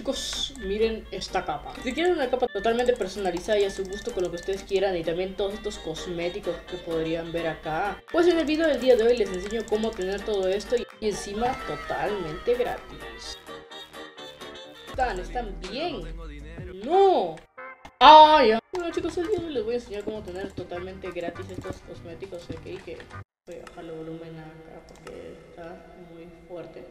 Chicos, miren esta capa. Si quieren una capa totalmente personalizada y a su gusto con lo que ustedes quieran y también todos estos cosméticos que podrían ver acá, pues en el video del día de hoy les enseño cómo tener todo esto y encima totalmente gratis. Están, están bien. No. Ah, ya. Bueno chicos, el día de hoy les voy a enseñar cómo tener totalmente gratis estos cosméticos. Ok, que voy a bajar el volumen acá porque está muy fuerte.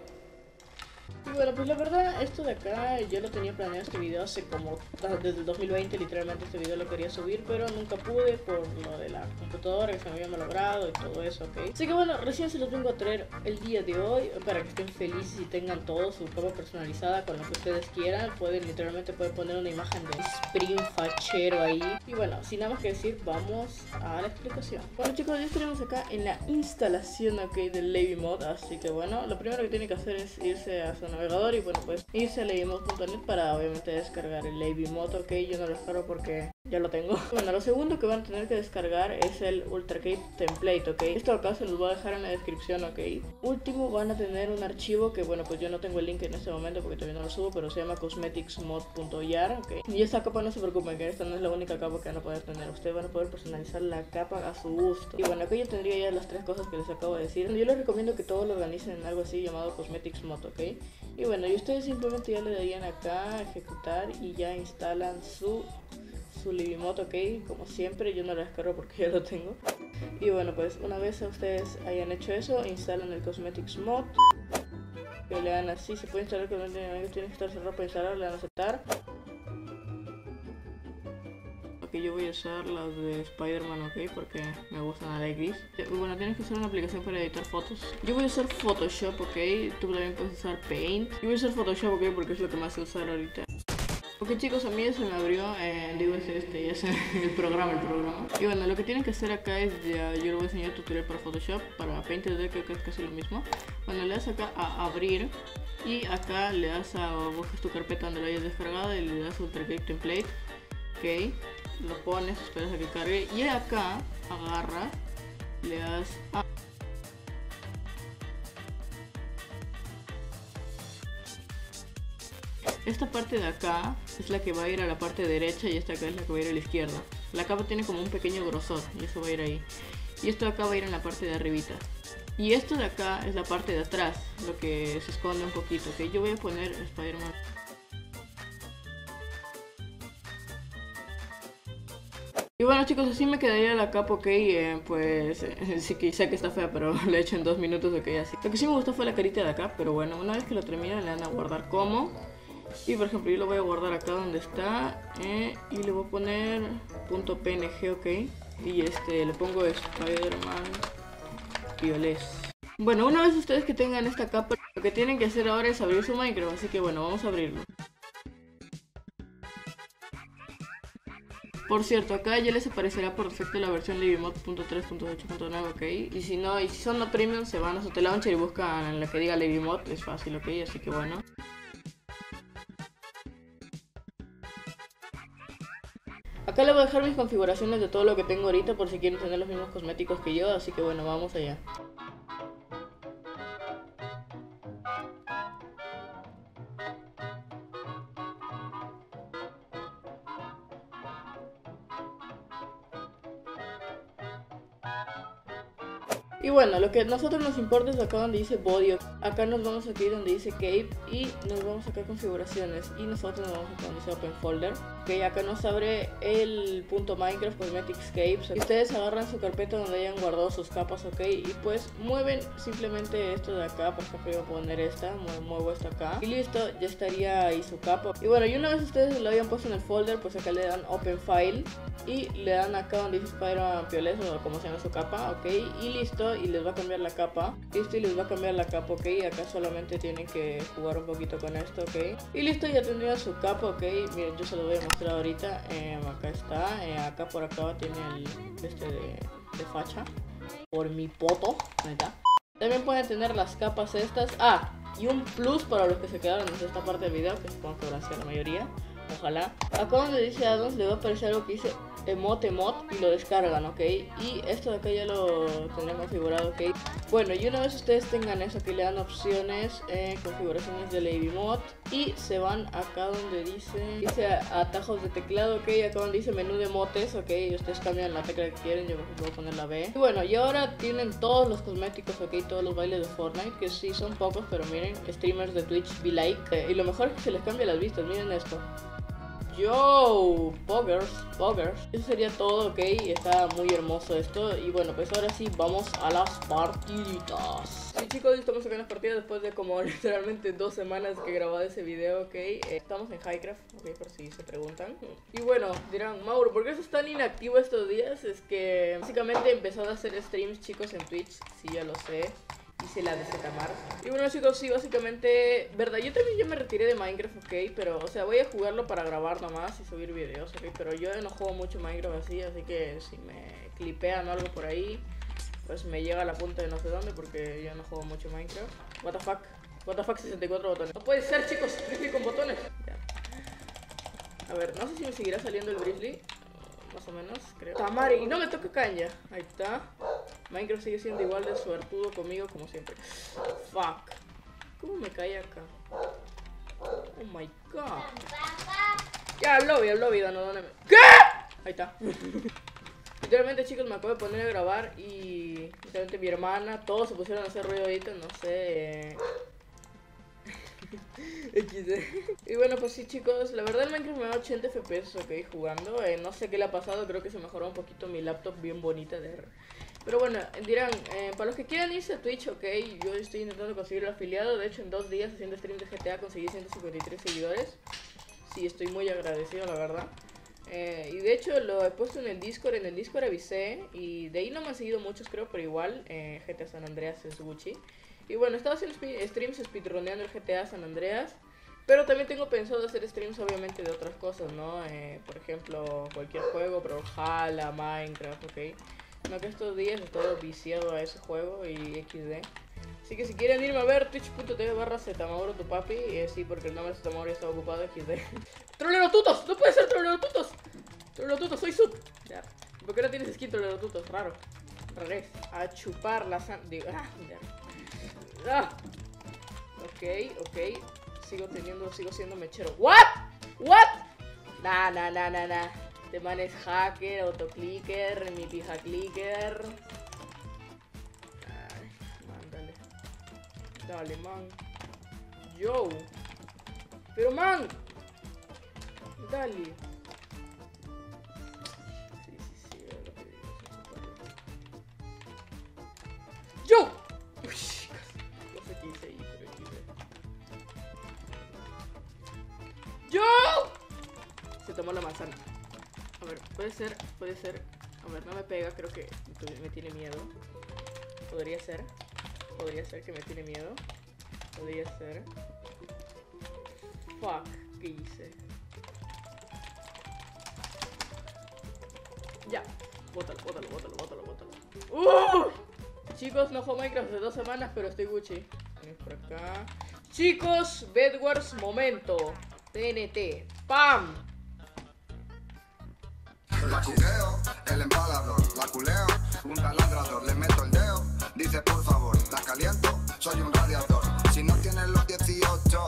Bueno, pues la verdad, esto de acá, yo lo tenía planeado este video hace como, desde el 2020 literalmente este video lo quería subir, pero nunca pude por lo de la computadora que se me había malogrado y todo eso, ¿ok? Así que bueno, recién se los vengo a traer el día de hoy para que estén felices y tengan todo su capa personalizada con lo que ustedes quieran. Pueden literalmente pueden poner una imagen de Spring fachero ahí. Y bueno, sin nada más que decir, vamos a la explicación. Bueno chicos, ya estaremos acá en la instalación, ¿ok? Del Levy Mod, así que bueno, lo primero que tienen que hacer es irse a su navegador y bueno pues a lavymod.net para obviamente descargar el Lavymod, ok, yo no lo descargo porque ya lo tengo. Bueno, lo segundo que van a tener que descargar es el UltraCape Template, ok. Esto acá se los voy a dejar en la descripción, ok. Último van a tener un archivo que bueno pues yo no tengo el link en este momento porque todavía no lo subo, pero se llama cosmeticsmod.yar, ok. Y esta capa no se preocupen que esta no es la única capa que van a poder tener, ustedes van a poder personalizar la capa a su gusto. Y bueno, aquí yo tendría ya las tres cosas que les acabo de decir. Yo les recomiendo que todo lo organicen en algo así llamado Cosmeticsmod, ok. Y bueno, y ustedes simplemente ya le darían acá ejecutar y ya instalan su su Livimoto, ok, como siempre, yo no lo descargo porque ya lo tengo. Y bueno, pues una vez ustedes hayan hecho eso, instalan el Cosmetics Mod. Que le dan así, se puede instalar con el tiene que estar cerrado para instalar, le dan a aceptar. Yo voy a usar las de Spider-Man, ok, porque me gustan a la gris. Bueno, tienes que usar una aplicación para editar fotos. Yo voy a usar Photoshop, ok, tú también puedes usar Paint. Yo voy a usar Photoshop, ok, porque es lo que más sé usar ahorita. Ok chicos, a mí ya se me abrió, eh, digo es este, ya es el programa, el programa. Y bueno, lo que tienen que hacer acá es, ya, yo les voy a enseñar tutorial para Photoshop, para Paint 3D creo que es casi lo mismo. Bueno, le das acá a abrir y acá le das a, buscas tu carpeta donde lo hayas descargado y le das Ultra Template, ok, lo pones, esperas a que cargue y acá agarra, le das a Esta parte de acá es la que va a ir a la parte derecha y esta acá es la que va a ir a la izquierda. La capa tiene como un pequeño grosor y eso va a ir ahí. Y esto de acá va a ir en la parte de arribita. Y esto de acá es la parte de atrás, lo que se esconde un poquito, ¿ok? Yo voy a poner Spider-Man. Bueno chicos, así me quedaría la capa, ok, eh, pues sí que sé que está fea, pero lo he hecho en dos minutos, ok, así. Lo que sí me gustó fue la carita de acá, pero bueno, una vez que lo terminen le van a guardar como. Y por ejemplo yo lo voy a guardar acá donde está eh, y le voy a poner .png, ok. Y este, le pongo Spider-Man Violes. Bueno, una vez ustedes que tengan esta capa, lo que tienen que hacer ahora es abrir su Minecraft, así que bueno, vamos a abrirlo. Por cierto, acá ya les aparecerá por defecto la versión LivyMod.3.8.9, ok. Y si no, y si son no premium, se van a su launcher y buscan en la que diga LivyMod, es fácil, ok. Así que bueno. Acá les voy a dejar mis configuraciones de todo lo que tengo ahorita por si quieren tener los mismos cosméticos que yo, así que bueno, vamos allá. Y bueno, lo que a nosotros nos importa es acá donde dice body. Acá nos vamos aquí donde dice cape y nos vamos acá a configuraciones. Y nosotros nos vamos a donde dice open folder. Acá nos abre el punto Minecraft Cosmeticscapes. Ustedes agarran su carpeta donde hayan guardado sus capas, ok. Y pues mueven simplemente esto de acá. Por ejemplo, voy a poner esta, muevo esta acá. Y listo, ya estaría ahí su capa. Y bueno, y una vez ustedes lo habían puesto en el folder, pues acá le dan open file. Y le dan acá donde dice Spider-Man o como se llama su capa, ok. Y listo y les va a cambiar la capa. Listo y les va a cambiar la capa, ok. Acá solamente tienen que jugar un poquito con esto, ok. Y listo, ya tendría su capa, ok. Miren, yo se lo voy a mostrar ahorita. Em, acá está. Eh, acá por acá tiene el este de, facha. Por mi poto. También pueden tener las capas estas. Ah, y un plus para los que se quedaron en esta parte del video, que supongo que habrá sido la mayoría. Ojalá. Acá donde dice addons le va a aparecer algo que dice emote emote y lo descargan, ¿ok? Y esto de acá ya lo tenemos configurado, ¿ok? Bueno, y una vez ustedes tengan eso, que le dan opciones, eh, configuraciones de Lady Mod y se van acá donde dice, dice atajos de teclado, ok, acá donde dice menú de motes, ok, ustedes cambian la tecla que quieren, yo voy a poner la B. Y bueno, y ahora tienen todos los cosméticos, ok, todos los bailes de Fortnite, que sí son pocos, pero miren, streamers de Twitch, be like. Eh, y lo mejor es que se les cambia las vistas, miren esto. Yo, poggers, poggers. Eso sería todo, ok. Está muy hermoso esto. Y bueno, pues ahora sí, vamos a las partiditas. Sí, chicos, estamos acá en las partidas después de como literalmente dos semanas que grabé ese video, ok. Eh, estamos en Highcraft, ok, por si se preguntan. Y bueno, dirán, Mauro, ¿por qué estás tan inactivo estos días? Es que básicamente he empezado a hacer streams, chicos, en Twitch. Sí, ya lo sé hice la de Zetamar. Y bueno chicos, sí, básicamente, verdad, yo también ya me retiré de Minecraft, ok, pero, o sea, voy a jugarlo para grabar nomás y subir videos, ok, pero yo no juego mucho Minecraft así, así que si me clipean o algo por ahí, pues me llega a la punta de no sé dónde porque yo no juego mucho Minecraft. What the fuck, what the fuck, 64 botones. No puede ser chicos, Grizzly con botones. A ver, no sé si me seguirá saliendo el Grizzly, más o menos, creo. Tamari, no me toca caña, ahí está. Minecraft sigue siendo igual de suertudo conmigo como siempre. Fuck. ¿Cómo me cae acá? Oh my god. Ya, al lobby, al lobby, dónde ¿Qué? Ahí está. Literalmente, chicos, me acabo de poner a grabar y literalmente mi hermana, todos se pusieron a hacer ruido ahorita, no sé. XD. Y bueno, pues sí, chicos, la verdad el Minecraft me da 80 FPS, ok, jugando. Eh, no sé qué le ha pasado, creo que se mejoró un poquito mi laptop bien bonita de pero bueno, dirán, eh, para los que quieran irse a Twitch, ok, yo estoy intentando conseguir el afiliado. De hecho, en dos días haciendo stream de GTA conseguí 153 seguidores. Sí, estoy muy agradecido, la verdad. Eh, y de hecho lo he puesto en el Discord, en el Discord avisé y de ahí no me han seguido muchos creo, pero igual eh, GTA San Andreas es Gucci. Y bueno, estaba haciendo streams speedroneando el GTA San Andreas, pero también tengo pensado hacer streams obviamente de otras cosas, ¿no? por ejemplo, cualquier juego, pero Minecraft, ok. No que estos días he estado viciado a ese juego y XD. Así que si quieren irme a ver twitch.tv barra Zamauro tu papi, eh, sí, porque el nombre de Zamauro está ocupado XD. ¡Trolero tutos! ¡No puede ser trolero tutos! Trolero tutos, soy sub. Ya. ¿Por qué no tienes skin trolero tutos? Raro. Rarez. A chupar la sangre. Ah, ya. Ah. Ok, ok. Sigo teniendo, sigo siendo mechero. ¿What? ¿What? Nah, nah, nah, nah, nah. Este man es hacker, autoclicker, mi pija clicker. Ay, mándale. Dale, man. Yo. Pero, man. Dale. Yo. Yo. Se tomó la manzana. Ver, puede ser, puede ser. A ver, no me pega, creo que me tiene miedo. Podría ser. Podría ser que me tiene miedo. Podría ser. Fuck, ¿qué hice? Ya. Bótalo, bótalo, bótalo, bótalo, bótalo. ¡Uh! Chicos, no juego Minecraft de dos semanas, pero estoy Gucci. por acá. Chicos, Bedwars momento. TNT. ¡Pam! Jugueo, el embalador, la culeo, un taladrador, le meto el dedo, dice por favor, la caliento, soy un radiador. Si no tienes los